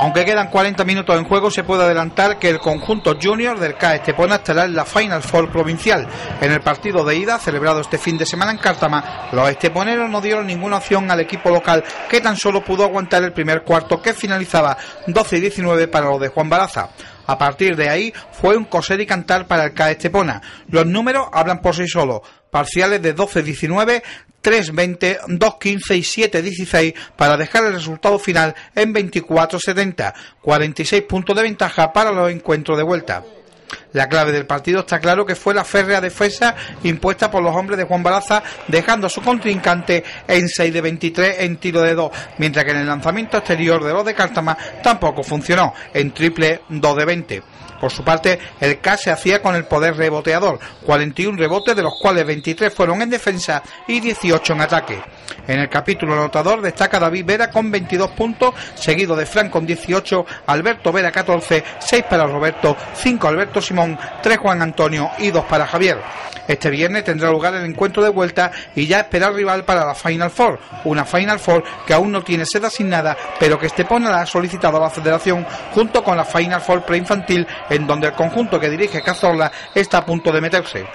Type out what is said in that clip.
Aunque quedan 40 minutos en juego, se puede adelantar que el conjunto junior del CAE Estepona estará en la Final Four provincial. En el partido de ida, celebrado este fin de semana en Cártama, los esteponeros no dieron ninguna opción al equipo local, que tan solo pudo aguantar el primer cuarto que finalizaba 12 y 19 para los de Juan Baraza. A partir de ahí fue un coser y cantar para el CAE Estepona. Los números hablan por sí solos. Parciales de 12-19, 3-20, 2-15 y 7-16 para dejar el resultado final en 24-70. 46 puntos de ventaja para los encuentros de vuelta. La clave del partido está claro que fue la férrea defensa impuesta por los hombres de Juan Baraza, dejando a su contrincante en 6 de 23 en tiro de 2, mientras que en el lanzamiento exterior de los de Cártama tampoco funcionó, en triple 2 de 20. Por su parte, el K se hacía con el poder reboteador, 41 rebotes de los cuales 23 fueron en defensa y 18 en ataque. En el capítulo anotador destaca David Vera con 22 puntos, seguido de Frank con 18, Alberto Vera 14, 6 para Roberto, 5 Alberto Simón, 3 Juan Antonio y 2 para Javier. Este viernes tendrá lugar el encuentro de vuelta y ya espera el rival para la Final Four, una Final Four que aún no tiene sede asignada, pero que Estepona la ha solicitado a la Federación junto con la Final Four preinfantil, en donde el conjunto que dirige Cazorla está a punto de meterse.